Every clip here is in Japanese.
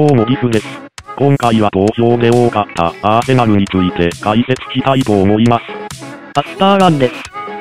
どうもギフです。今回は投票で多かったアーセナルについて解説したいと思います。アスターランです。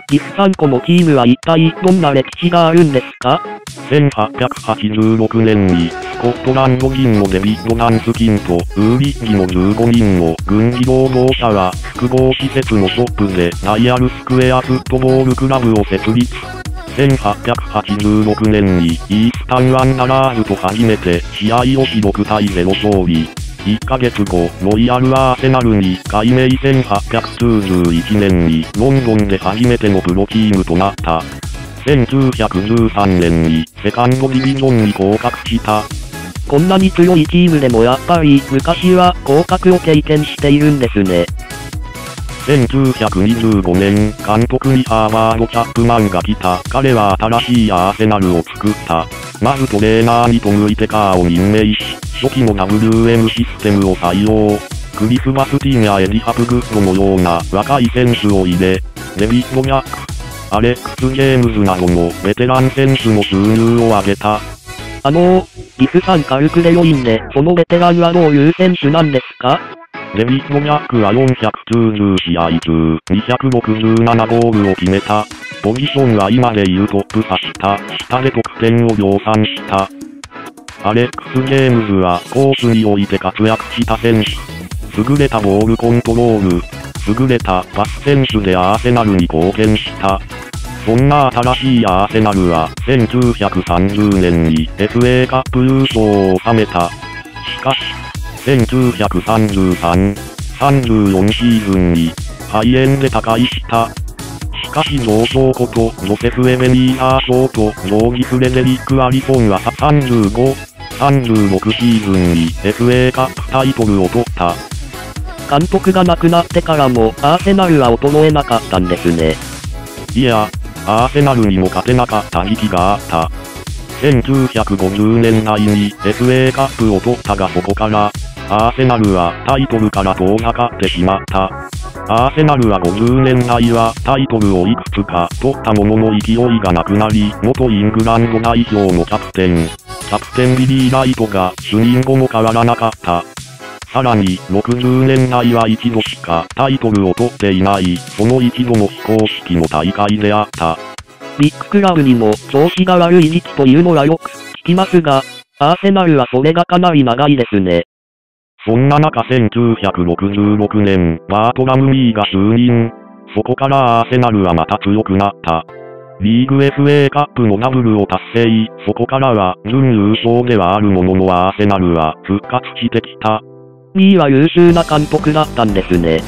ギフ3個のチームは一体どんな歴史があるんですか？1886年に、スコットランド人のデビッド・ナンスキンと、ウーリッギの15人の軍事労働者が、複合施設のショップで、ダイヤルスクエアフットボールクラブを設立。1886年に、イースタンワンダラーズと初めて、試合をし6対0勝利。1ヶ月後、ロイヤルアーセナルに改名1891年にロンドンで初めてのプロチームとなった。1913年にセカンドディビジョンに降格した。こんなに強いチームでもやっぱり昔は降格を経験しているんですね。1925年、監督にハーバード・チャップマンが来た。彼は新しいアーセナルを作った。まずトレーナーにトム・ウィテカーを任命し、初期の WM システムを採用。クリス・バスティンやエディ・ハプグッドのような若い選手を入れ、デビッド・ジャック、アレックス・ジェームズなどのベテラン選手の収入を上げた。あのー、リスさん軽くで良いんで、そのベテランはどういう選手なんですか？デビッド・ジャックは490試合中、267ゴールを決めた。ポジションは今でいうトップ差した、下で得点を量産した。アレックス・ジェームズはコースにおいて活躍した選手。優れたボールコントロール、優れたパス選手でアーセナルに貢献した。そんな新しいアーセナルは1930年に FA カップ優勝を収めた。しかし、1933、34シーズンに肺炎で他界した。しかし上昇ことジョセフ・エベニーハー賞とジョージ・フレデリック・アリソンは35、36シーズンに FA カップタイトルを取った。監督が亡くなってからもアーセナルは衰えなかったんですね。いや、アーセナルにも勝てなかった時期があった。1950年代に FA カップを取ったがそこから、アーセナルはタイトルから遠ざかってしまった。アーセナルは50年代はタイトルをいくつか取ったものの勢いがなくなり、元イングランド代表のキャプテン、キャプテンビリー・ライトが就任後も変わらなかった。さらに、60年代は一度しかタイトルを取っていない、その一度の非公式の大会であった。ビッグクラブにも調子が悪い時期というのはよく聞きますが、アーセナルはそれがかなり長いですね。そんな中1966年、バートラム・リーが就任。そこからアーセナルはまた強くなった。リーグ FA カップのダブルを達成。そこからは準優勝ではあるもののアーセナルは復活してきた。リーは優秀な監督だったんですね。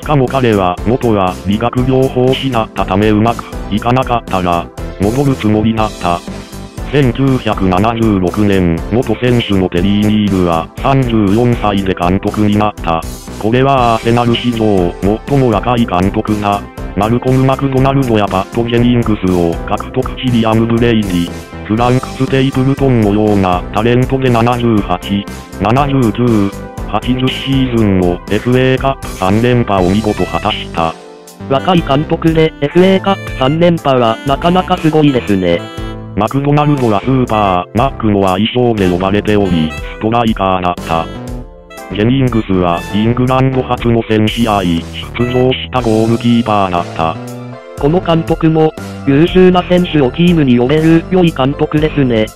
しかも彼は元は理学療法士だったためうまくいかなかったら戻るつもりだった。1976年、元選手のテリー・ニールは34歳で監督になった。これはアーセナル史上、最も若い監督だ。マルコム・マクドナルドやパット・ジェニングスを獲得しリアム・ブレイディ、フランク・ステイプルトンのようなタレントで78、79、80シーズンの FA カップ3連覇を見事果たした。若い監督で FA カップ3連覇はなかなかすごいですね。マクドナルドはスーパー、マックの愛称で呼ばれており、ストライカーだった。ジェニングスはイングランド初の1000試合、出場したゴールキーパーだった。この監督も、優秀な選手をチームに呼べる良い監督ですね。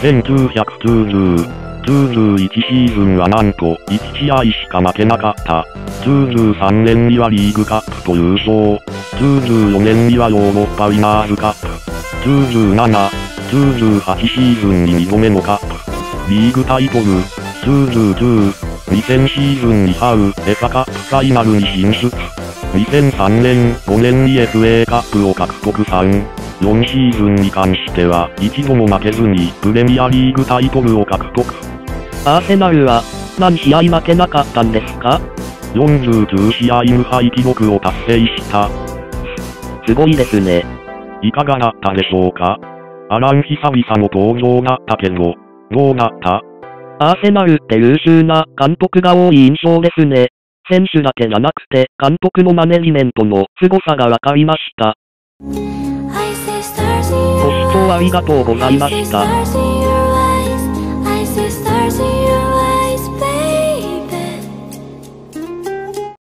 1990、91シーズンはなんと1試合しか負けなかった。93年にはリーグカップと優勝。94年にはヨーロッパウィナーズカップ。97、98シーズンに2度目のカップ。リーグタイトル、99、2000シーズンにハウ、エファカップファイナルに進出。2003年、5年に FA カップを獲得3、4シーズンに関しては一度も負けずにプレミアリーグタイトルを獲得。アーセナルは何試合負けなかったんですか ?49 試合無敗記録を達成した。すごいですね。いかがだったでしょうか？アラン久々の登場だったけど、どうだった？アーセナルって優秀な監督が多い印象ですね。選手だけじゃなくて監督のマネジメントの凄さがわかりました。ご視聴ありがとうございました。